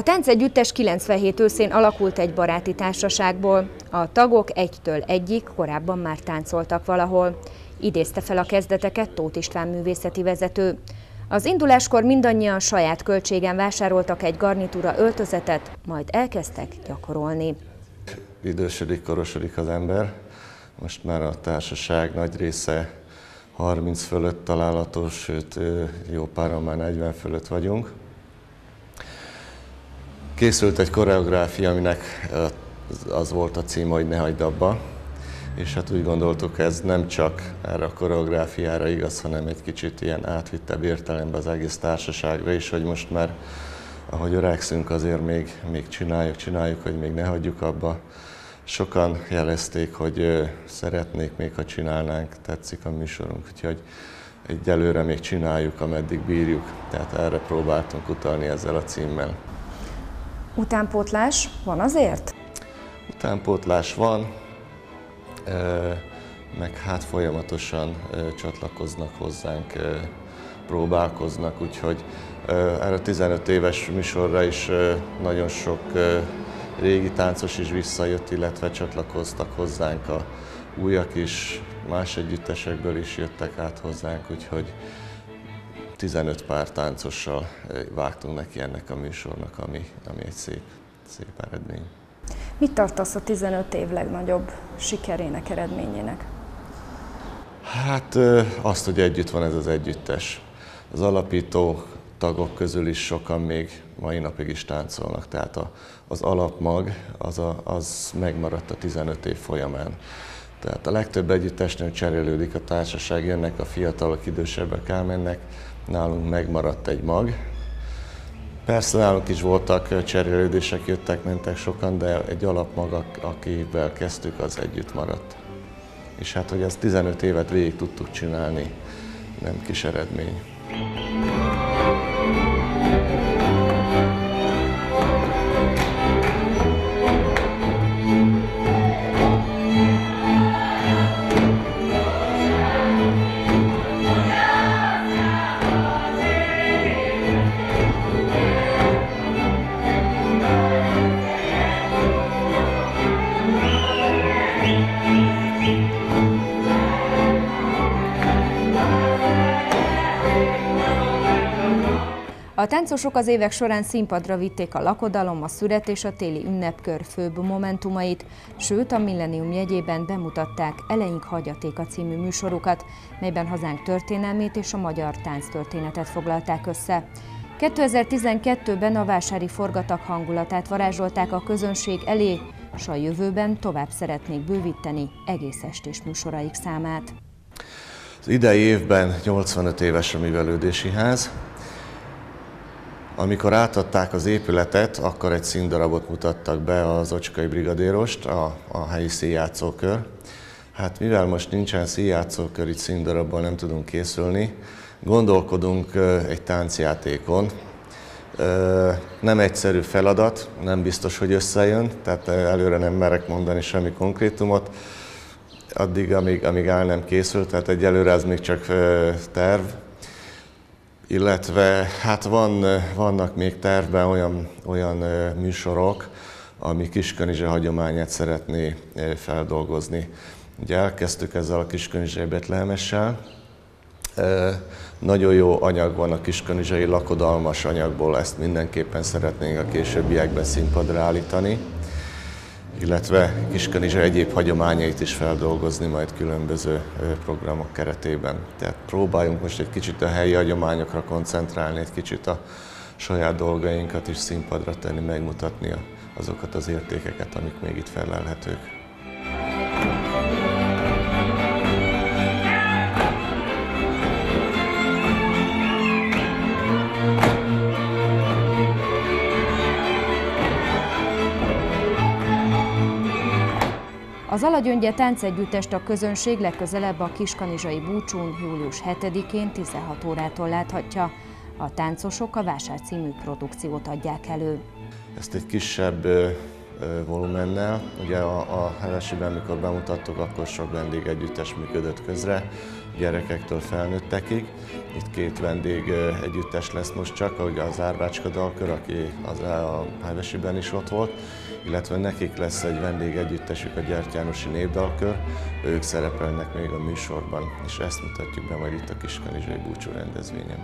A tánc együttes 97 őszén alakult egy baráti társaságból. A tagok egytől egyik korábban már táncoltak valahol. Idézte fel a kezdeteket Tóth István művészeti vezető. Az induláskor mindannyian saját költségen vásároltak egy garnitúra öltözetet, majd elkezdtek gyakorolni. Idősödik, korosodik az ember. Most már a társaság nagy része 30 fölött található, sőt jó páran már 40 fölött vagyunk. Készült egy koreográfia, aminek az volt a cím, hogy ne hagyd abba. És hát úgy gondoltuk, ez nem csak erre a koreográfiára igaz, hanem egy kicsit ilyen átvittebb értelemben az egész társaságra is, hogy most már, ahogy öregszünk, azért még, még csináljuk, csináljuk, hogy még ne hagyjuk abba. Sokan jelezték, hogy szeretnék még, ha csinálnánk, tetszik a műsorunk, úgyhogy egyelőre még csináljuk, ameddig bírjuk. Tehát erre próbáltunk utalni ezzel a címmel. Utánpótlás van azért? Utánpótlás van, meg hát folyamatosan csatlakoznak hozzánk, próbálkoznak, úgyhogy erre a 15 éves műsorra is nagyon sok régi táncos is visszajött, illetve csatlakoztak hozzánk a újak is, más együttesekből is jöttek át hozzánk, úgyhogy 15 pár táncossal vágtunk neki ennek a műsornak, ami, ami egy szép, szép eredmény. Mit tartasz a 15 év legnagyobb sikerének, eredményének? Hát azt, hogy együtt van ez az együttes. Az alapító tagok közül is sokan még mai napig is táncolnak, tehát a, az alapmag az, a, az megmaradt a 15 év folyamán. Tehát a legtöbb együttesnél cserélődik a társaság, jönnek a fiatalok, idősebbek elmennek, nálunk megmaradt egy mag. Persze nálunk is voltak cserélődések, jöttek, mentek sokan, de egy alapmag, akivel kezdtük, az együtt maradt. És hát, hogy ezt 15 évet végig tudtuk csinálni, nem kis eredmény. A táncosok az évek során színpadra vitték a lakodalom, a szüret és a téli ünnepkör főbb momentumait, sőt a Millennium jegyében bemutatták Eleink Hagyatéka című műsorukat, melyben hazánk történelmét és a magyar tánctörténetet foglalták össze. 2012-ben a vásári forgatag hangulatát varázsolták a közönség elé, s a jövőben tovább szeretnék bővíteni egész estés műsoraik számát. Az idei évben 85 éves a művelődési ház, amikor átadták az épületet, akkor egy színdarabot mutattak be az Ocskai Brigadérost, a, a helyi színjátszókör. Hát mivel most nincsen színjátszókör, így színdarabban nem tudunk készülni, gondolkodunk egy táncjátékon. Nem egyszerű feladat, nem biztos, hogy összejön, tehát előre nem merek mondani semmi konkrétumot, addig, amíg, amíg el nem készült, tehát egyelőre ez még csak terv, illetve hát van, vannak még tervben olyan, olyan műsorok, ami Kiskanizse hagyományát szeretné feldolgozni. Ugye elkezdtük ezzel a Kiskanizsai Betlemessel. Nagyon jó anyag van a kiskanizsai lakodalmas anyagból, ezt mindenképpen szeretnénk a későbbiekben színpadra állítani illetve Kiskanizsa egyéb hagyományait is feldolgozni majd különböző programok keretében. Tehát próbáljunk most egy kicsit a helyi hagyományokra koncentrálni, egy kicsit a saját dolgainkat is színpadra tenni, megmutatni azokat az értékeket, amik még itt felelhetők. Az Alagyöngye táncegyüttest a közönség legközelebb a Kiskanizsai búcsún július 7-én 16 órától láthatja. A táncosok a Vásár című produkciót adják elő. Ezt egy kisebb volumennel, ugye a, a Hevesiben, amikor bemutattuk, akkor sok vendég együttes működött közre, gyerekektől felnőttekig. Itt két vendég együttes lesz most csak, ahogy az Árbácska dalkör, aki az a Hávesiben is ott volt, illetve nekik lesz egy vendég együttesük, a Gyertyánosi Népdalkör, ők szerepelnek még a műsorban, és ezt mutatjuk be majd itt a Kiskanizsai búcsú rendezvényen.